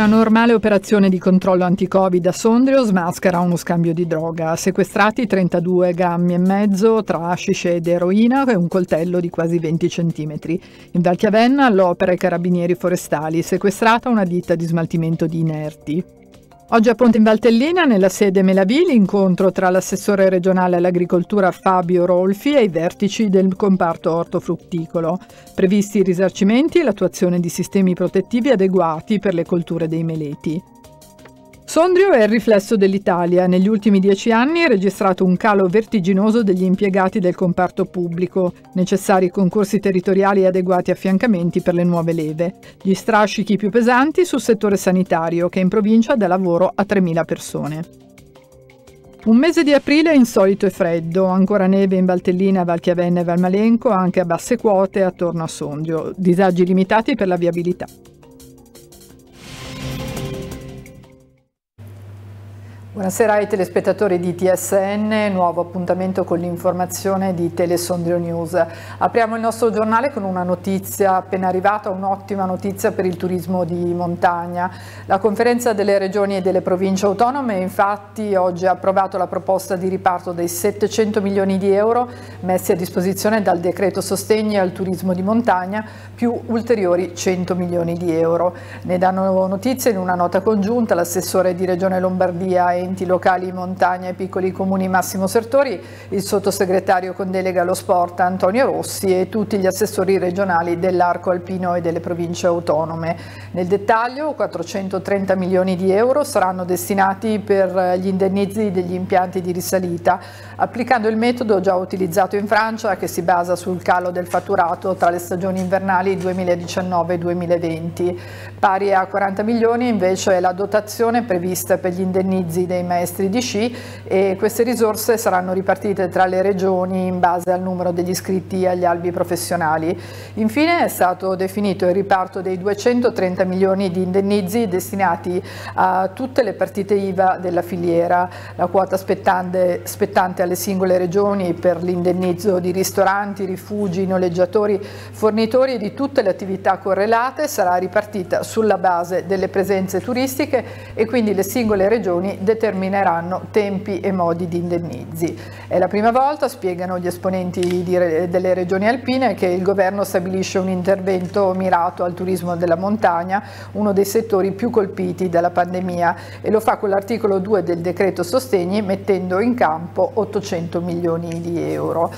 Una normale operazione di controllo anti-Covid a Sondrio smaschera uno scambio di droga. Sequestrati 32 grammi e mezzo tra hashish ed eroina e un coltello di quasi 20 centimetri. In Valchiavenna all'opera i carabinieri forestali, sequestrata una ditta di smaltimento di inerti. Oggi a Ponte in Valtellina, nella sede Melavili, incontro tra l'assessore regionale all'agricoltura Fabio Rolfi e i vertici del comparto ortofrutticolo. Previsti i risarcimenti e l'attuazione di sistemi protettivi adeguati per le colture dei meleti. Sondrio è il riflesso dell'Italia. Negli ultimi dieci anni ha registrato un calo vertiginoso degli impiegati del comparto pubblico, necessari concorsi territoriali e adeguati affiancamenti per le nuove leve. Gli strascichi più pesanti sul settore sanitario, che in provincia dà lavoro a 3.000 persone. Un mese di aprile insolito e freddo, ancora neve in Valtellina, Valchiavenna e Valmalenco, anche a basse quote attorno a Sondrio, disagi limitati per la viabilità. Buonasera ai telespettatori di TSN, nuovo appuntamento con l'informazione di Telesondrio News. Apriamo il nostro giornale con una notizia appena arrivata, un'ottima notizia per il turismo di montagna. La conferenza delle regioni e delle province autonome infatti oggi ha approvato la proposta di riparto dei 700 milioni di euro messi a disposizione dal decreto sostegni al turismo di montagna più ulteriori 100 milioni di euro. Ne danno notizia in una nota congiunta l'assessore di Regione Lombardia e enti locali, montagna e piccoli comuni Massimo Sertori, il sottosegretario con delega allo sport Antonio Rossi e tutti gli assessori regionali dell'arco alpino e delle province autonome. Nel dettaglio 430 milioni di euro saranno destinati per gli indennizi degli impianti di risalita, applicando il metodo già utilizzato in Francia che si basa sul calo del fatturato tra le stagioni invernali 2019-2020. Pari a 40 milioni invece è la dotazione prevista per gli indennizi dei maestri di sci e queste risorse saranno ripartite tra le regioni in base al numero degli iscritti agli albi professionali. Infine è stato definito il riparto dei 230 milioni di indennizi destinati a tutte le partite IVA della filiera. La quota spettante, spettante alle singole regioni per l'indennizzo di ristoranti, rifugi, noleggiatori, fornitori e di tutte le attività correlate sarà ripartita sulla base delle presenze turistiche e quindi le singole regioni determineranno determineranno tempi e modi di indennizi. È la prima volta, spiegano gli esponenti di, delle regioni alpine, che il governo stabilisce un intervento mirato al turismo della montagna, uno dei settori più colpiti dalla pandemia e lo fa con l'articolo 2 del decreto sostegni mettendo in campo 800 milioni di euro.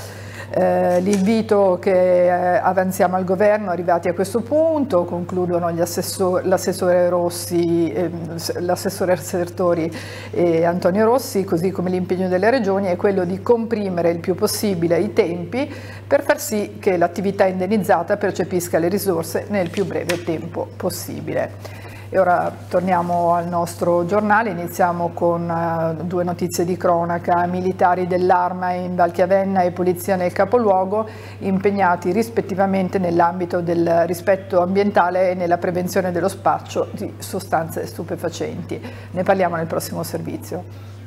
Eh, l'invito che eh, avanziamo al governo arrivati a questo punto, concludono l'assessore Rossi, eh, l'assessore Sertori e Antonio Rossi, così come l'impegno delle regioni è quello di comprimere il più possibile i tempi per far sì che l'attività indennizzata percepisca le risorse nel più breve tempo possibile. E ora torniamo al nostro giornale, iniziamo con uh, due notizie di cronaca. Militari dell'Arma in Valchiavenna e Polizia nel capoluogo impegnati rispettivamente nell'ambito del rispetto ambientale e nella prevenzione dello spaccio di sostanze stupefacenti. Ne parliamo nel prossimo servizio.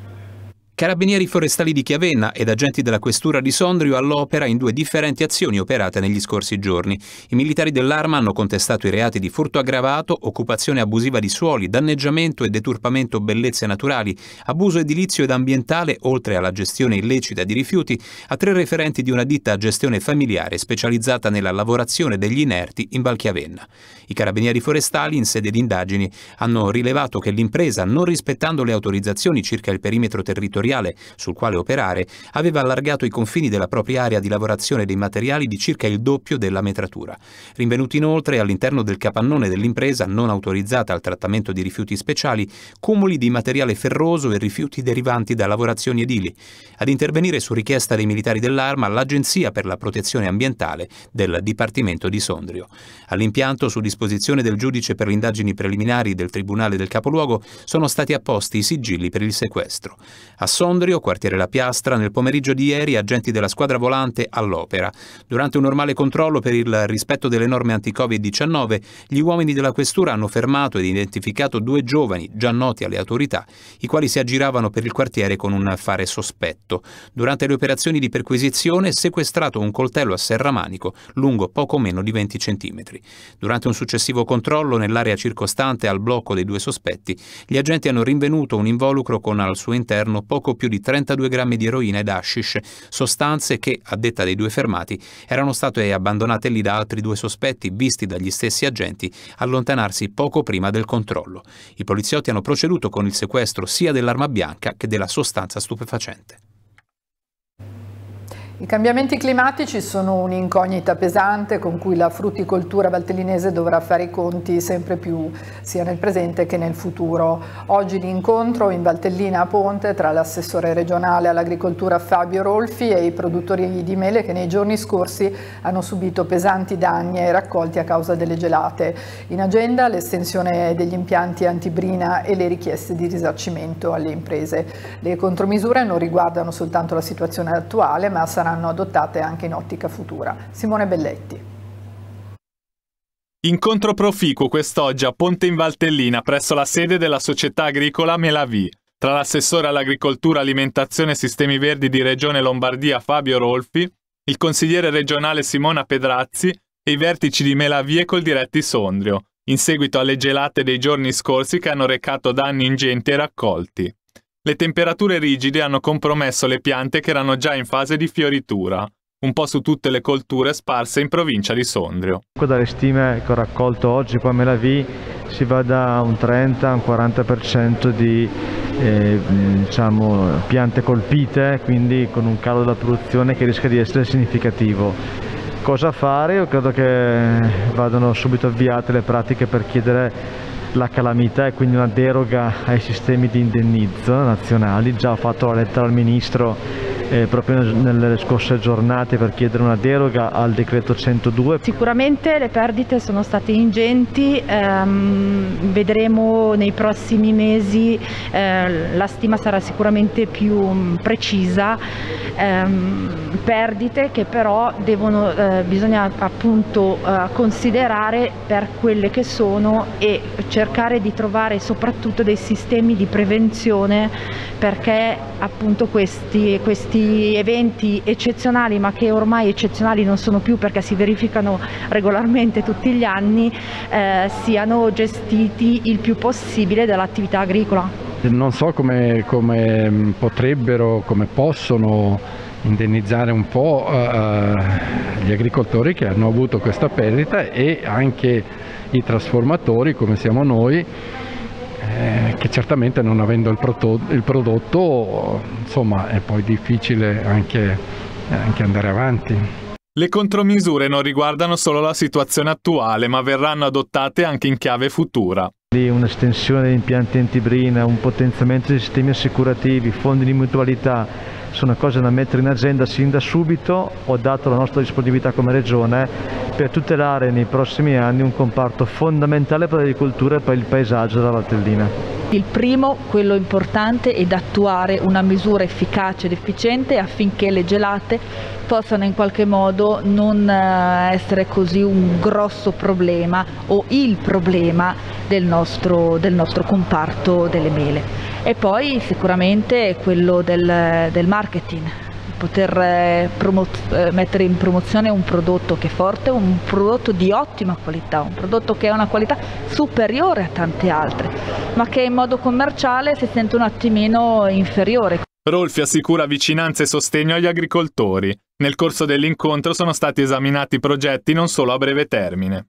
Carabinieri forestali di Chiavenna ed agenti della questura di Sondrio all'opera in due differenti azioni operate negli scorsi giorni. I militari dell'arma hanno contestato i reati di furto aggravato, occupazione abusiva di suoli, danneggiamento e deturpamento bellezze naturali, abuso edilizio ed ambientale, oltre alla gestione illecita di rifiuti, a tre referenti di una ditta a gestione familiare specializzata nella lavorazione degli inerti in Valchiavenna. I carabinieri forestali, in sede di indagini, hanno rilevato che l'impresa, non rispettando le autorizzazioni circa il perimetro territoriale, territoriale sul quale operare, aveva allargato i confini della propria area di lavorazione dei materiali di circa il doppio della metratura. Rinvenuti inoltre all'interno del capannone dell'impresa non autorizzata al trattamento di rifiuti speciali, cumuli di materiale ferroso e rifiuti derivanti da lavorazioni edili. Ad intervenire su richiesta dei militari dell'Arma l'Agenzia per la protezione ambientale del Dipartimento di Sondrio. All'impianto, su disposizione del giudice per le indagini preliminari del Tribunale del Capoluogo, sono stati apposti i sigilli per il sequestro. A Sondrio, quartiere La Piastra, nel pomeriggio di ieri agenti della squadra volante all'opera. Durante un normale controllo per il rispetto delle norme anti-Covid-19, gli uomini della questura hanno fermato ed identificato due giovani già noti alle autorità, i quali si aggiravano per il quartiere con un affare sospetto. Durante le operazioni di perquisizione sequestrato un coltello a serramanico lungo poco meno di 20 cm. Durante un successivo controllo nell'area circostante al blocco dei due sospetti, gli agenti hanno rinvenuto un involucro con al suo interno poco più di 32 grammi di eroina ed hashish, sostanze che, a detta dei due fermati, erano state abbandonate lì da altri due sospetti visti dagli stessi agenti allontanarsi poco prima del controllo. I poliziotti hanno proceduto con il sequestro sia dell'arma bianca che della sostanza stupefacente. I cambiamenti climatici sono un'incognita pesante con cui la frutticoltura valtellinese dovrà fare i conti sempre più sia nel presente che nel futuro. Oggi l'incontro in Valtellina a Ponte tra l'assessore regionale all'agricoltura Fabio Rolfi e i produttori di mele che nei giorni scorsi hanno subito pesanti danni ai raccolti a causa delle gelate. In agenda l'estensione degli impianti antibrina e le richieste di risarcimento alle imprese. Le contromisure non riguardano soltanto la situazione attuale ma saranno saranno adottate anche in ottica futura. Simone Belletti. Incontro proficuo quest'oggi a Ponte in Valtellina presso la sede della società agricola Melavi tra l'assessore all'agricoltura, alimentazione e sistemi verdi di Regione Lombardia Fabio Rolfi, il consigliere regionale Simona Pedrazzi e i vertici di Melavie col diretti Sondrio, in seguito alle gelate dei giorni scorsi che hanno recato danni ingenti ai raccolti. Le temperature rigide hanno compromesso le piante che erano già in fase di fioritura, un po' su tutte le colture sparse in provincia di Sondrio. Dalle stime che ho raccolto oggi qua a Melavi si va da un 30 a un 40% di eh, diciamo, piante colpite, quindi con un calo della produzione che rischia di essere significativo. Cosa fare? Io credo che vadano subito avviate le pratiche per chiedere la calamità e quindi una deroga ai sistemi di indennizzo nazionali. Già fatto la lettera al Ministro eh, proprio nelle scorse giornate per chiedere una deroga al decreto 102. Sicuramente le perdite sono state ingenti, ehm, vedremo nei prossimi mesi, eh, la stima sarà sicuramente più mm, precisa, ehm, perdite che però devono, eh, bisogna appunto eh, considerare per quelle che sono e cercare di trovare soprattutto dei sistemi di prevenzione perché appunto questi, questi questi eventi eccezionali ma che ormai eccezionali non sono più perché si verificano regolarmente tutti gli anni eh, siano gestiti il più possibile dall'attività agricola. Non so come, come, potrebbero, come possono indennizzare un po' eh, gli agricoltori che hanno avuto questa perdita e anche i trasformatori come siamo noi eh, che certamente non avendo il, prodotto, il prodotto insomma è poi difficile anche, anche andare avanti. Le contromisure non riguardano solo la situazione attuale, ma verranno adottate anche in chiave futura. Un'estensione degli impianti antibrina, un potenziamento dei sistemi assicurativi, fondi di mutualità, sono cose da mettere in agenda sin da subito. Ho dato la nostra disponibilità come Regione per tutelare nei prossimi anni un comparto fondamentale per l'agricoltura e per il paesaggio della Valtellina. Il primo, quello importante, è attuare una misura efficace ed efficiente affinché le gelate possano in qualche modo non eh, essere così un grosso problema o il problema del nostro, del nostro comparto delle mele. E poi sicuramente quello del, del marketing, poter eh, eh, mettere in promozione un prodotto che è forte, un prodotto di ottima qualità, un prodotto che ha una qualità superiore a tante altre, ma che in modo commerciale si sente un attimino inferiore. Rolfi assicura vicinanza e sostegno agli agricoltori. Nel corso dell'incontro sono stati esaminati progetti non solo a breve termine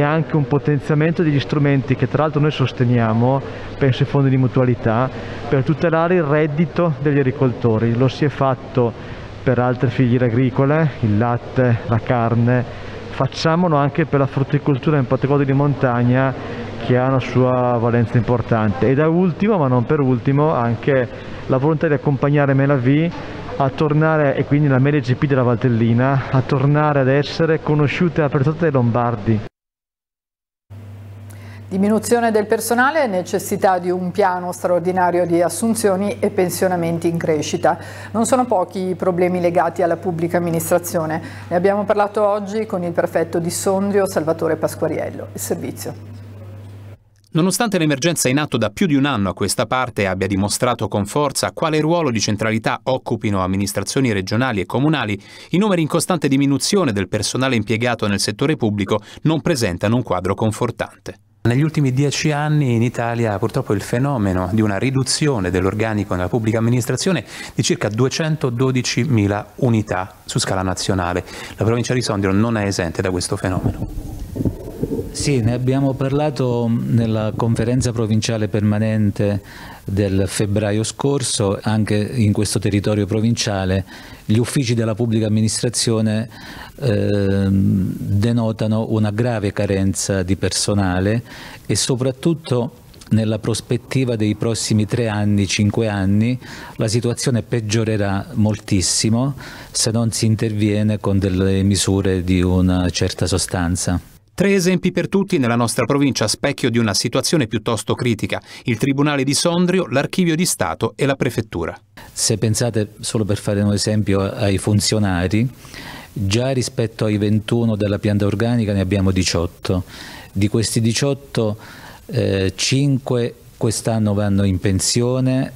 e anche un potenziamento degli strumenti che tra l'altro noi sosteniamo, penso ai fondi di mutualità, per tutelare il reddito degli agricoltori. Lo si è fatto per altre filiere agricole, il latte, la carne, facciamolo anche per la frutticoltura in particolare di montagna che ha una sua valenza importante. E da ultimo, ma non per ultimo, anche la volontà di accompagnare Melavi a tornare, e quindi la MLGP della Valtellina, a tornare ad essere conosciute e apprezzate dai Lombardi. Diminuzione del personale e necessità di un piano straordinario di assunzioni e pensionamenti in crescita. Non sono pochi i problemi legati alla pubblica amministrazione. Ne abbiamo parlato oggi con il prefetto di Sondrio, Salvatore Pasquariello. Il servizio. Nonostante l'emergenza in atto da più di un anno a questa parte abbia dimostrato con forza quale ruolo di centralità occupino amministrazioni regionali e comunali, i numeri in costante diminuzione del personale impiegato nel settore pubblico non presentano un quadro confortante. Negli ultimi dieci anni in Italia purtroppo il fenomeno di una riduzione dell'organico nella pubblica amministrazione di circa 212.000 unità su scala nazionale. La provincia di Sondrio non è esente da questo fenomeno. Sì, ne abbiamo parlato nella conferenza provinciale permanente del febbraio scorso, anche in questo territorio provinciale gli uffici della pubblica amministrazione eh, denotano una grave carenza di personale e soprattutto nella prospettiva dei prossimi tre anni, cinque anni, la situazione peggiorerà moltissimo se non si interviene con delle misure di una certa sostanza. Tre esempi per tutti nella nostra provincia specchio di una situazione piuttosto critica, il Tribunale di Sondrio, l'Archivio di Stato e la Prefettura. Se pensate, solo per fare un esempio, ai funzionari, già rispetto ai 21 della pianta organica ne abbiamo 18. Di questi 18, eh, 5 quest'anno vanno in pensione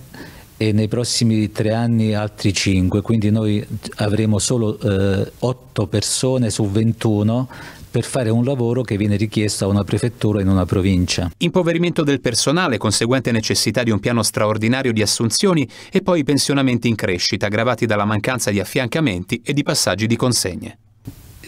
e nei prossimi tre anni altri 5, quindi noi avremo solo eh, 8 persone su 21 per fare un lavoro che viene richiesto a una prefettura in una provincia. Impoverimento del personale, conseguente necessità di un piano straordinario di assunzioni e poi pensionamenti in crescita, aggravati dalla mancanza di affiancamenti e di passaggi di consegne.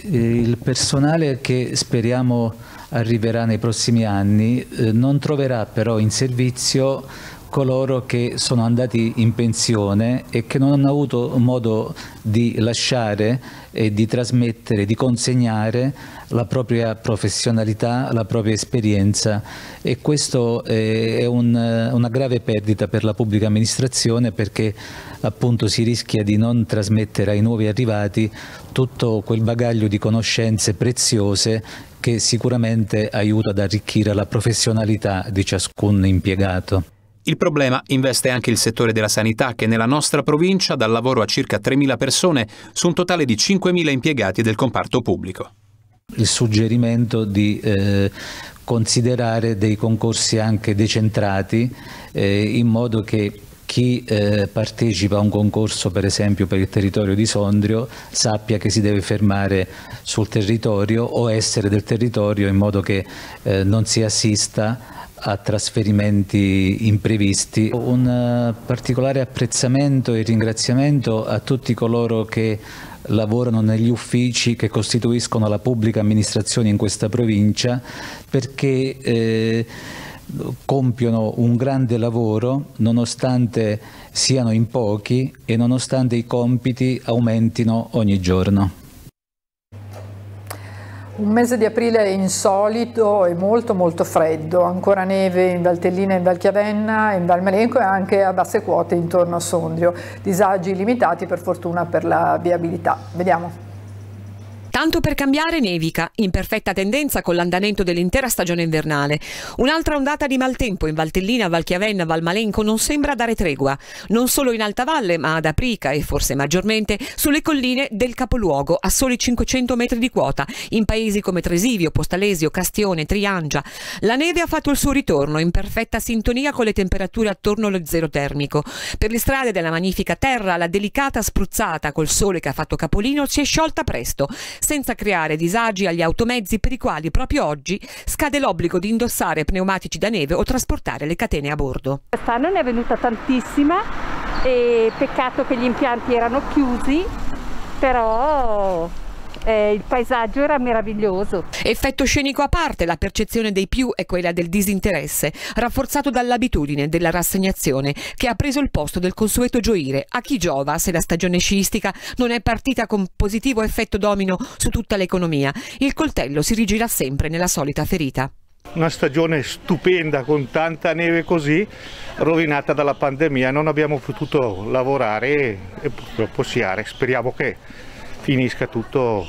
Il personale che speriamo arriverà nei prossimi anni eh, non troverà però in servizio coloro che sono andati in pensione e che non hanno avuto modo di lasciare e di trasmettere, di consegnare la propria professionalità, la propria esperienza e questo è un, una grave perdita per la pubblica amministrazione perché appunto si rischia di non trasmettere ai nuovi arrivati tutto quel bagaglio di conoscenze preziose che sicuramente aiuta ad arricchire la professionalità di ciascun impiegato. Il problema investe anche il settore della sanità che nella nostra provincia dà lavoro a circa 3.000 persone su un totale di 5.000 impiegati del comparto pubblico. Il suggerimento di eh, considerare dei concorsi anche decentrati eh, in modo che chi eh, partecipa a un concorso per esempio per il territorio di Sondrio sappia che si deve fermare sul territorio o essere del territorio in modo che eh, non si assista a trasferimenti imprevisti. Un eh, particolare apprezzamento e ringraziamento a tutti coloro che lavorano negli uffici che costituiscono la pubblica amministrazione in questa provincia perché eh, compiono un grande lavoro nonostante siano in pochi e nonostante i compiti aumentino ogni giorno. Un mese di aprile insolito e molto molto freddo, ancora neve in Valtellina e in Valchiavenna, in Valmalenco e anche a basse quote intorno a Sondrio. Disagi limitati per fortuna per la viabilità. Vediamo. Tanto per cambiare nevica, in perfetta tendenza con l'andamento dell'intera stagione invernale. Un'altra ondata di maltempo in Valtellina, Valchiavenna, Valmalenco non sembra dare tregua, non solo in alta valle ma ad Aprica e forse maggiormente sulle colline del capoluogo a soli 500 metri di quota, in paesi come Tresivio, Postalesio, Castione, Triangia. La neve ha fatto il suo ritorno in perfetta sintonia con le temperature attorno allo zero termico. Per le strade della magnifica terra la delicata spruzzata col sole che ha fatto capolino si è sciolta presto senza creare disagi agli automezzi per i quali proprio oggi scade l'obbligo di indossare pneumatici da neve o trasportare le catene a bordo. Quest'anno ne è venuta tantissima e peccato che gli impianti erano chiusi, però eh, il paesaggio era meraviglioso. Effetto scenico a parte, la percezione dei più è quella del disinteresse, rafforzato dall'abitudine della rassegnazione, che ha preso il posto del consueto gioire. A chi giova se la stagione sciistica non è partita con positivo effetto domino su tutta l'economia? Il coltello si rigira sempre nella solita ferita. Una stagione stupenda con tanta neve così, rovinata dalla pandemia, non abbiamo potuto lavorare e purtroppo siare. Speriamo che finisca tutto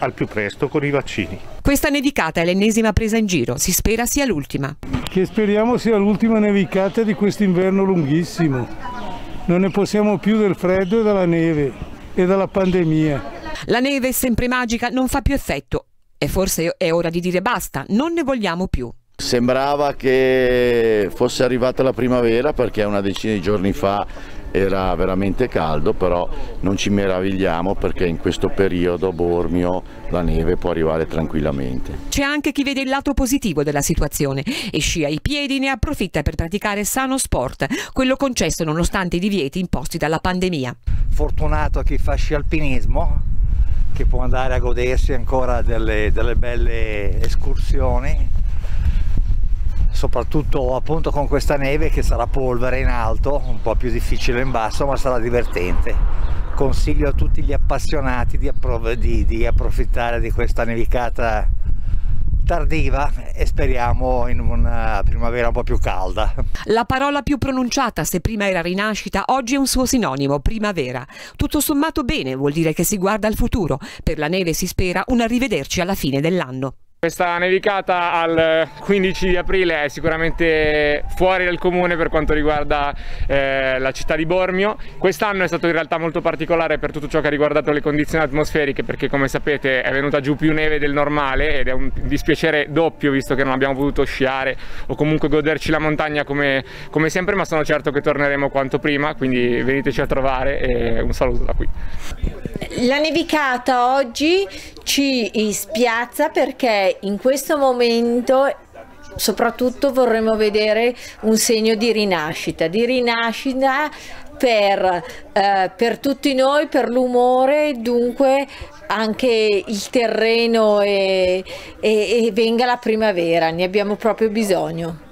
al più presto con i vaccini. Questa nevicata è l'ennesima presa in giro, si spera sia l'ultima. Che speriamo sia l'ultima nevicata di quest'inverno lunghissimo. Non ne possiamo più del freddo e della neve e della pandemia. La neve sempre magica non fa più effetto e forse è ora di dire basta, non ne vogliamo più. Sembrava che fosse arrivata la primavera perché una decina di giorni fa era veramente caldo, però non ci meravigliamo perché in questo periodo Bormio la neve può arrivare tranquillamente. C'è anche chi vede il lato positivo della situazione e scia i piedi ne approfitta per praticare sano sport, quello concesso nonostante i divieti imposti dalla pandemia. Fortunato chi fa sci alpinismo che può andare a godersi ancora delle, delle belle escursioni soprattutto appunto con questa neve che sarà polvere in alto, un po' più difficile in basso ma sarà divertente. Consiglio a tutti gli appassionati di, di, di approfittare di questa nevicata tardiva e speriamo in una primavera un po' più calda. La parola più pronunciata, se prima era rinascita, oggi è un suo sinonimo, primavera. Tutto sommato bene, vuol dire che si guarda al futuro. Per la neve si spera un arrivederci alla fine dell'anno. Questa nevicata al 15 di aprile è sicuramente fuori dal comune per quanto riguarda eh, la città di Bormio. Quest'anno è stato in realtà molto particolare per tutto ciò che ha riguardato le condizioni atmosferiche perché come sapete è venuta giù più neve del normale ed è un dispiacere doppio visto che non abbiamo potuto sciare o comunque goderci la montagna come, come sempre ma sono certo che torneremo quanto prima quindi veniteci a trovare e un saluto da qui. La nevicata oggi ci spiazza perché in questo momento soprattutto vorremmo vedere un segno di rinascita, di rinascita per, eh, per tutti noi, per l'umore, dunque anche il terreno e, e, e venga la primavera, ne abbiamo proprio bisogno.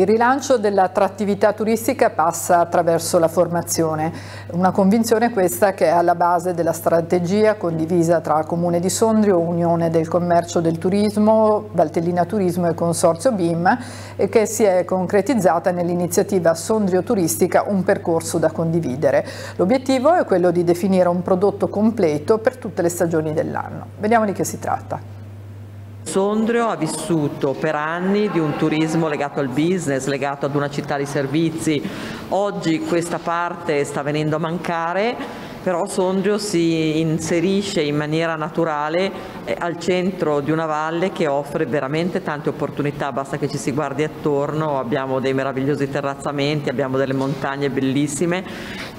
Il rilancio dell'attrattività turistica passa attraverso la formazione, una convinzione questa che è alla base della strategia condivisa tra Comune di Sondrio, Unione del Commercio del Turismo, Valtellina Turismo e Consorzio BIM e che si è concretizzata nell'iniziativa Sondrio Turistica Un percorso da condividere. L'obiettivo è quello di definire un prodotto completo per tutte le stagioni dell'anno. Vediamo di che si tratta. Sondrio ha vissuto per anni di un turismo legato al business, legato ad una città di servizi. Oggi questa parte sta venendo a mancare però Sondrio si inserisce in maniera naturale eh, al centro di una valle che offre veramente tante opportunità, basta che ci si guardi attorno, abbiamo dei meravigliosi terrazzamenti, abbiamo delle montagne bellissime,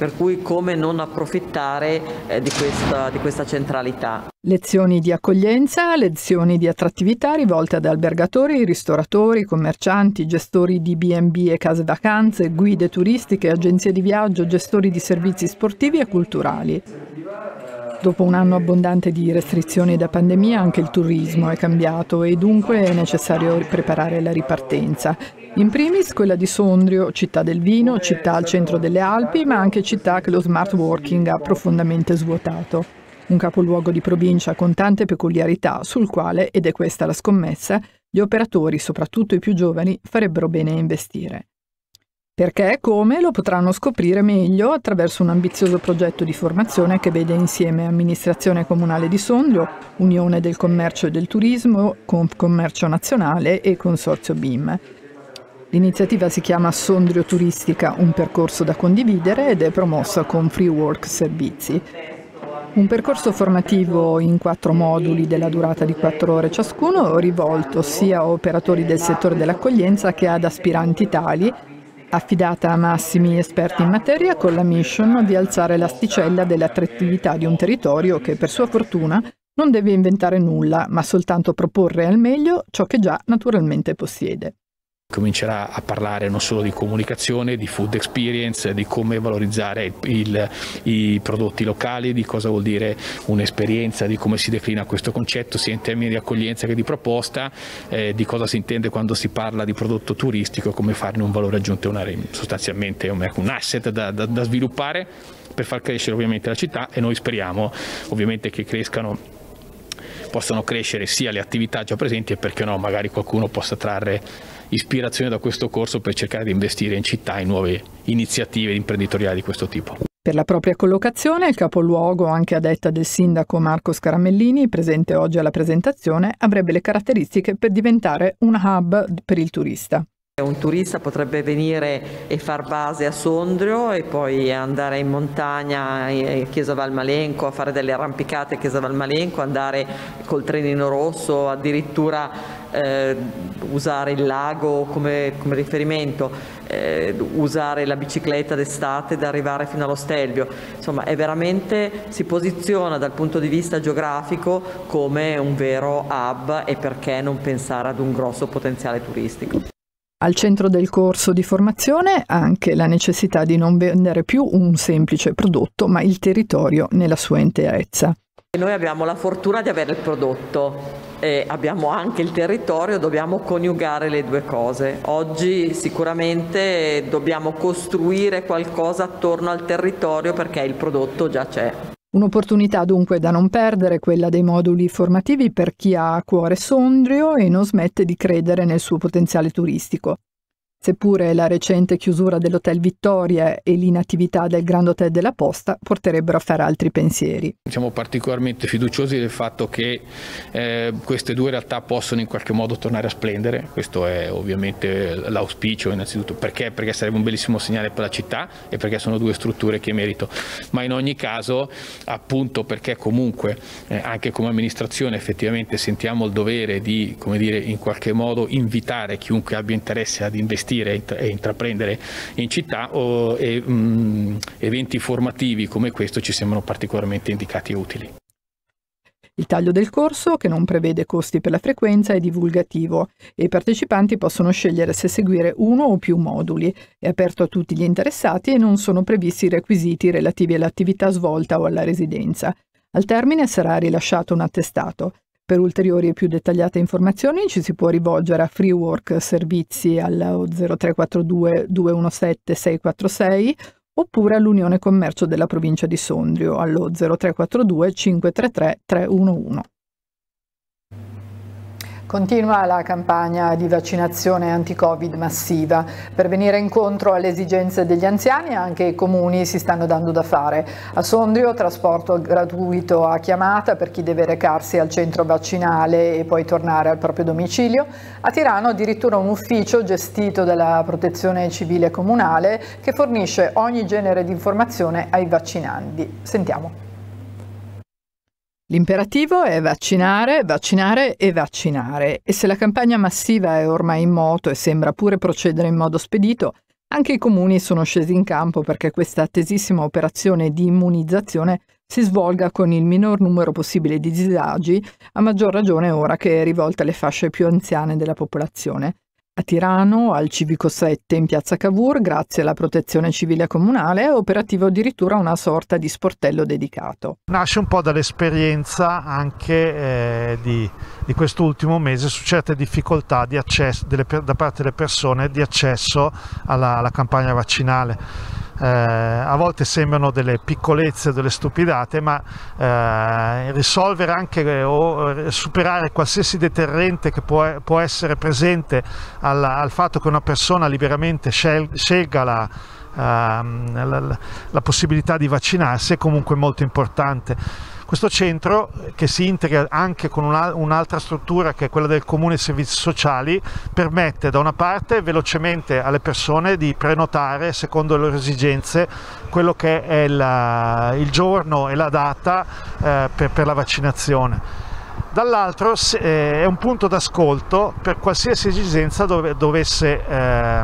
per cui come non approfittare eh, di, questa, di questa centralità. Lezioni di accoglienza, lezioni di attrattività rivolte ad albergatori, ristoratori, commercianti, gestori di B&B e case vacanze, guide turistiche, agenzie di viaggio, gestori di servizi sportivi e culturali. Dopo un anno abbondante di restrizioni da pandemia anche il turismo è cambiato e dunque è necessario preparare la ripartenza. In primis quella di Sondrio, città del vino, città al centro delle Alpi, ma anche città che lo smart working ha profondamente svuotato un capoluogo di provincia con tante peculiarità sul quale, ed è questa la scommessa, gli operatori, soprattutto i più giovani, farebbero bene a investire. Perché e come lo potranno scoprire meglio attraverso un ambizioso progetto di formazione che vede insieme Amministrazione Comunale di Sondrio, Unione del Commercio e del Turismo, Commercio Nazionale e Consorzio BIM. L'iniziativa si chiama Sondrio Turistica, un percorso da condividere ed è promossa con Free Work Servizi. Un percorso formativo in quattro moduli della durata di quattro ore ciascuno, rivolto sia a operatori del settore dell'accoglienza che ad aspiranti tali, affidata a massimi esperti in materia con la mission di alzare l'asticella dell'attrattività di un territorio che per sua fortuna non deve inventare nulla, ma soltanto proporre al meglio ciò che già naturalmente possiede comincerà a parlare non solo di comunicazione, di food experience, di come valorizzare il, i prodotti locali, di cosa vuol dire un'esperienza, di come si declina questo concetto sia in termini di accoglienza che di proposta, eh, di cosa si intende quando si parla di prodotto turistico, come farne un valore aggiunto, una, sostanzialmente un, un asset da, da, da sviluppare per far crescere ovviamente la città e noi speriamo ovviamente che crescano possano crescere sia le attività già presenti e perché no magari qualcuno possa trarre ispirazione da questo corso per cercare di investire in città in nuove iniziative imprenditoriali di questo tipo. Per la propria collocazione, il capoluogo, anche a detta del sindaco Marco Scaramellini, presente oggi alla presentazione, avrebbe le caratteristiche per diventare un hub per il turista. Un turista potrebbe venire e far base a Sondrio e poi andare in montagna a Chiesa Valmalenco a fare delle arrampicate a Chiesa Valmalenco, andare col trenino rosso, addirittura eh, usare il lago come, come riferimento, eh, usare la bicicletta d'estate ed arrivare fino allo Stelvio. Insomma, è veramente, si posiziona dal punto di vista geografico come un vero hub e perché non pensare ad un grosso potenziale turistico. Al centro del corso di formazione anche la necessità di non vendere più un semplice prodotto, ma il territorio nella sua interezza. Noi abbiamo la fortuna di avere il prodotto, e abbiamo anche il territorio, dobbiamo coniugare le due cose. Oggi sicuramente dobbiamo costruire qualcosa attorno al territorio perché il prodotto già c'è. Un'opportunità dunque da non perdere, quella dei moduli formativi per chi ha a cuore Sondrio e non smette di credere nel suo potenziale turistico. Seppure la recente chiusura dell'Hotel Vittoria e l'inattività del Grand Hotel della Posta porterebbero a fare altri pensieri. Siamo particolarmente fiduciosi del fatto che eh, queste due realtà possono in qualche modo tornare a splendere, questo è ovviamente l'auspicio innanzitutto, perché? Perché sarebbe un bellissimo segnale per la città e perché sono due strutture che merito, ma in ogni caso appunto perché comunque eh, anche come amministrazione effettivamente sentiamo il dovere di come dire, in qualche modo invitare chiunque abbia interesse ad investire investire e intraprendere in città o e, mh, eventi formativi come questo ci sembrano particolarmente indicati e utili. Il taglio del corso, che non prevede costi per la frequenza, è divulgativo e i partecipanti possono scegliere se seguire uno o più moduli. È aperto a tutti gli interessati e non sono previsti requisiti relativi all'attività svolta o alla residenza. Al termine sarà rilasciato un attestato. Per ulteriori e più dettagliate informazioni ci si può rivolgere a Freework Servizi al 0342 217 646 oppure all'Unione Commercio della provincia di Sondrio allo 0342 533 311. Continua la campagna di vaccinazione anti-Covid massiva. Per venire incontro alle esigenze degli anziani anche i comuni si stanno dando da fare. A Sondrio trasporto gratuito a chiamata per chi deve recarsi al centro vaccinale e poi tornare al proprio domicilio. A Tirano addirittura un ufficio gestito dalla protezione civile comunale che fornisce ogni genere di informazione ai vaccinandi. Sentiamo. L'imperativo è vaccinare, vaccinare e vaccinare e se la campagna massiva è ormai in moto e sembra pure procedere in modo spedito, anche i comuni sono scesi in campo perché questa attesissima operazione di immunizzazione si svolga con il minor numero possibile di disagi, a maggior ragione ora che è rivolta alle fasce più anziane della popolazione. A Tirano, al Civico 7 in piazza Cavour, grazie alla protezione civile comunale, è operativo addirittura una sorta di sportello dedicato. Nasce un po' dall'esperienza anche eh, di, di quest'ultimo mese su certe difficoltà di accesso, delle, da parte delle persone di accesso alla, alla campagna vaccinale eh, a volte sembrano delle piccolezze, delle stupidate, ma eh, risolvere anche eh, o superare qualsiasi deterrente che può, può essere presente al, al, fatto che una persona liberamente scel scelga la, uh, la, la possibilità di vaccinarsi è comunque molto importante. Questo centro, che si integra anche con un'altra struttura che è quella del Comune Servizi Sociali, permette da una parte velocemente alle persone di prenotare secondo le loro esigenze quello che è il, il giorno e la data eh, per, per la vaccinazione dall'altro eh, è un punto d'ascolto per qualsiasi esigenza dove, dovesse, eh,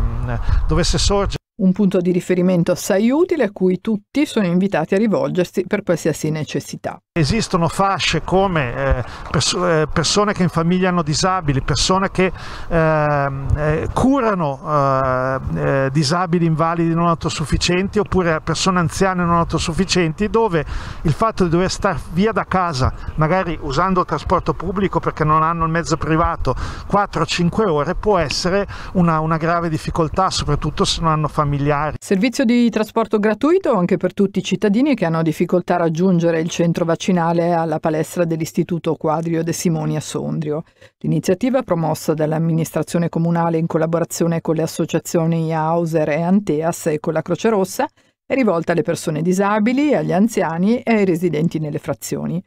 dovesse sorgere un punto di riferimento assai utile a cui tutti sono invitati a rivolgersi per qualsiasi necessità. Esistono fasce come eh, pers eh, persone che in famiglia hanno disabili, persone che ehm, eh, curano eh, eh, disabili, invalidi non autosufficienti oppure persone anziane non autosufficienti dove il fatto di dover stare via da casa, magari usando il trasporto pubblico perché non hanno il mezzo privato, 4-5 ore può essere una, una grave difficoltà, soprattutto se non hanno familiari. Servizio di trasporto gratuito anche per tutti i cittadini che hanno difficoltà a raggiungere il centro vaccinale vaccinale alla palestra dell'Istituto Quadrio De Simoni a Sondrio. L'iniziativa promossa dall'amministrazione comunale in collaborazione con le associazioni Hauser e Anteas e con la Croce Rossa è rivolta alle persone disabili, agli anziani e ai residenti nelle frazioni.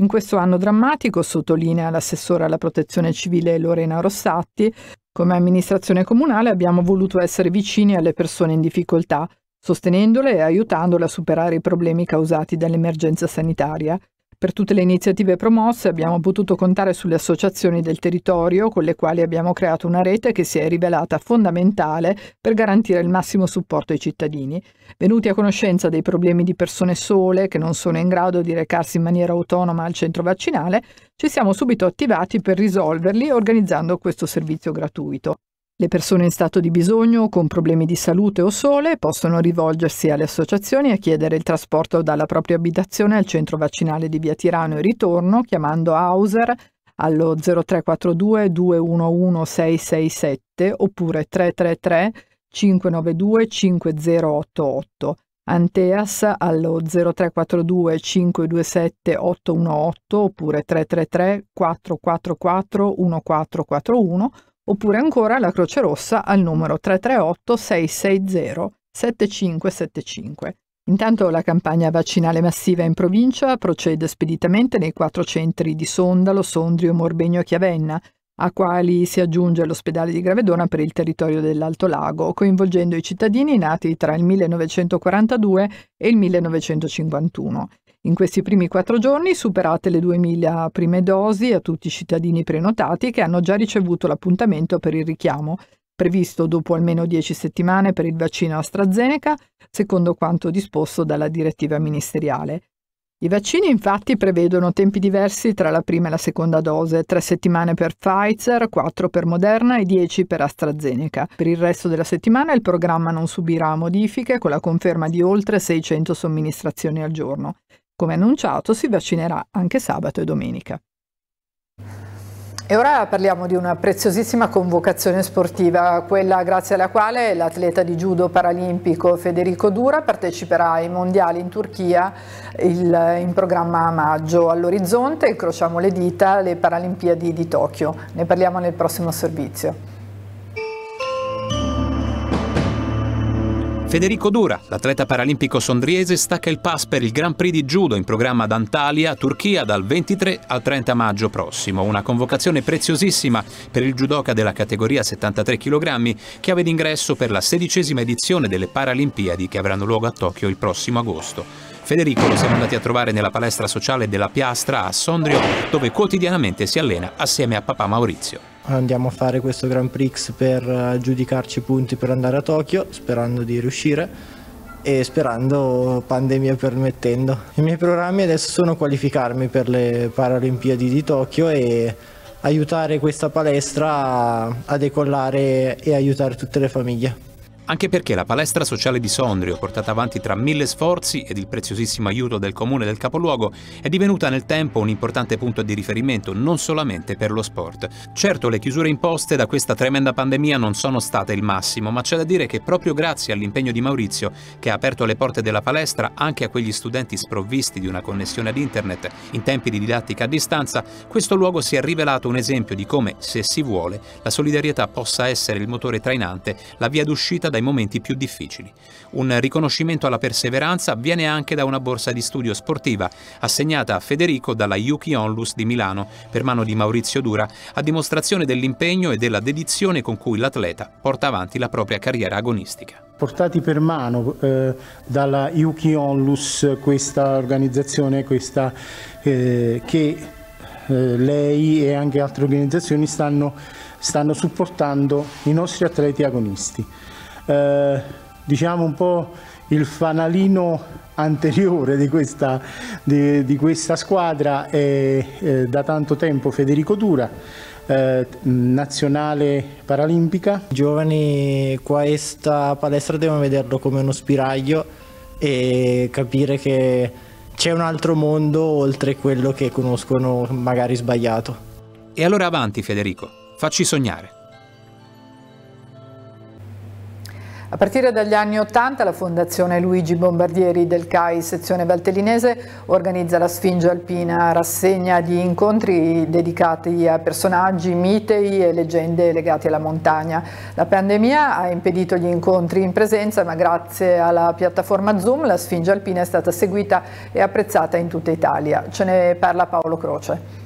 In questo anno drammatico, sottolinea l'assessore alla protezione civile Lorena Rossatti, come amministrazione comunale abbiamo voluto essere vicini alle persone in difficoltà, sostenendole e aiutandole a superare i problemi causati dall'emergenza sanitaria per tutte le iniziative promosse abbiamo potuto contare sulle associazioni del territorio con le quali abbiamo creato una rete che si è rivelata fondamentale per garantire il massimo supporto ai cittadini. Venuti a conoscenza dei problemi di persone sole che non sono in grado di recarsi in maniera autonoma al centro vaccinale, ci siamo subito attivati per risolverli organizzando questo servizio gratuito. Le persone in stato di bisogno con problemi di salute o sole possono rivolgersi alle associazioni e chiedere il trasporto dalla propria abitazione al centro vaccinale di Via Tirano e ritorno chiamando Hauser allo 0342 211 667 oppure 333 592 5088. Anteas allo 0342 527 818 oppure 333 444 1441 oppure ancora la Croce Rossa al numero 338 660 7575. Intanto la campagna vaccinale massiva in provincia procede speditamente nei quattro centri di Sondalo, Sondrio, Morbegno e Chiavenna, a quali si aggiunge l'ospedale di Gravedona per il territorio dell'Alto Lago, coinvolgendo i cittadini nati tra il 1942 e il 1951. In questi primi quattro giorni superate le 2.000 prime dosi a tutti i cittadini prenotati che hanno già ricevuto l'appuntamento per il richiamo, previsto dopo almeno 10 settimane per il vaccino AstraZeneca, secondo quanto disposto dalla direttiva ministeriale. I vaccini infatti prevedono tempi diversi tra la prima e la seconda dose, 3 settimane per Pfizer, 4 per Moderna e 10 per AstraZeneca. Per il resto della settimana il programma non subirà modifiche con la conferma di oltre 600 somministrazioni al giorno. Come annunciato si vaccinerà anche sabato e domenica. E ora parliamo di una preziosissima convocazione sportiva, quella grazie alla quale l'atleta di judo paralimpico Federico Dura parteciperà ai mondiali in Turchia il, in programma a maggio. All'orizzonte incrociamo le dita le Paralimpiadi di Tokyo. Ne parliamo nel prossimo servizio. Federico Dura, l'atleta paralimpico sondriese, stacca il pass per il Grand Prix di Judo in programma ad Antalya, Turchia, dal 23 al 30 maggio prossimo. Una convocazione preziosissima per il judoka della categoria 73 kg, chiave d'ingresso per la sedicesima edizione delle Paralimpiadi che avranno luogo a Tokyo il prossimo agosto. Federico lo siamo andati a trovare nella palestra sociale della Piastra a Sondrio, dove quotidianamente si allena assieme a papà Maurizio andiamo a fare questo Grand Prix per eh, giudicarci punti per andare a Tokyo, sperando di riuscire e sperando pandemia permettendo. I miei programmi adesso sono qualificarmi per le Paralimpiadi di Tokyo e aiutare questa palestra a decollare e aiutare tutte le famiglie anche perché la palestra sociale di Sondrio, portata avanti tra mille sforzi ed il preziosissimo aiuto del comune del capoluogo, è divenuta nel tempo un importante punto di riferimento non solamente per lo sport. Certo, le chiusure imposte da questa tremenda pandemia non sono state il massimo, ma c'è da dire che proprio grazie all'impegno di Maurizio, che ha aperto le porte della palestra anche a quegli studenti sprovvisti di una connessione ad internet in tempi di didattica a distanza, questo luogo si è rivelato un esempio di come, se si vuole, la solidarietà possa essere il motore trainante, la via d'uscita dai momenti più difficili. Un riconoscimento alla perseveranza avviene anche da una borsa di studio sportiva assegnata a Federico dalla Yuki Onlus di Milano per mano di Maurizio Dura, a dimostrazione dell'impegno e della dedizione con cui l'atleta porta avanti la propria carriera agonistica portati per mano eh, dalla Yuki Onlus, questa organizzazione questa, eh, che eh, lei e anche altre organizzazioni stanno, stanno supportando i nostri atleti agonisti eh, diciamo un po' il fanalino anteriore di questa, di, di questa squadra è eh, da tanto tempo Federico Dura, eh, nazionale paralimpica. I giovani questa palestra devono vederlo come uno spiraglio e capire che c'è un altro mondo oltre quello che conoscono magari sbagliato. E allora avanti Federico, facci sognare. A partire dagli anni Ottanta la Fondazione Luigi Bombardieri del CAI sezione valtellinese organizza la Sfinge Alpina, rassegna di incontri dedicati a personaggi, mitei e leggende legati alla montagna. La pandemia ha impedito gli incontri in presenza ma grazie alla piattaforma Zoom la Sfinge Alpina è stata seguita e apprezzata in tutta Italia. Ce ne parla Paolo Croce.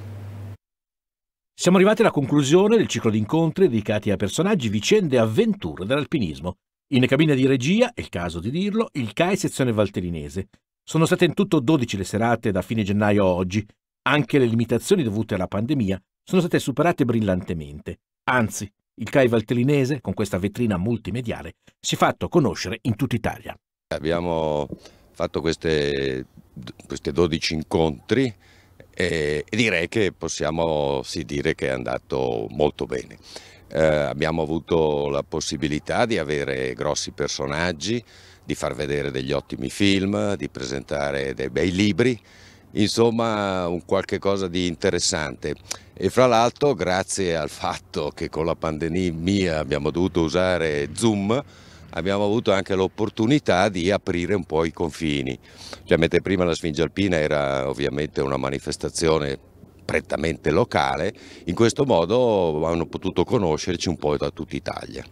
Siamo arrivati alla conclusione del ciclo di incontri dedicati a personaggi, vicende e avventure dell'alpinismo. In cabina di regia, è il caso di dirlo, il CAI sezione valtellinese. Sono state in tutto 12 le serate da fine gennaio a oggi. Anche le limitazioni dovute alla pandemia sono state superate brillantemente. Anzi, il CAI valtellinese, con questa vetrina multimediale, si è fatto conoscere in tutta Italia. Abbiamo fatto queste, questi 12 incontri e direi che possiamo sì dire che è andato molto bene. Eh, abbiamo avuto la possibilità di avere grossi personaggi, di far vedere degli ottimi film, di presentare dei bei libri, insomma un qualche cosa di interessante. E fra l'altro grazie al fatto che con la pandemia abbiamo dovuto usare Zoom, abbiamo avuto anche l'opportunità di aprire un po' i confini. Cioè, mentre prima la Sfinge Alpina era ovviamente una manifestazione prettamente locale, in questo modo hanno potuto conoscerci un po' da tutta Italia.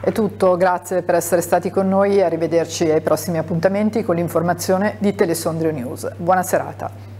È tutto, grazie per essere stati con noi e arrivederci ai prossimi appuntamenti con l'informazione di Telesondrio News. Buona serata.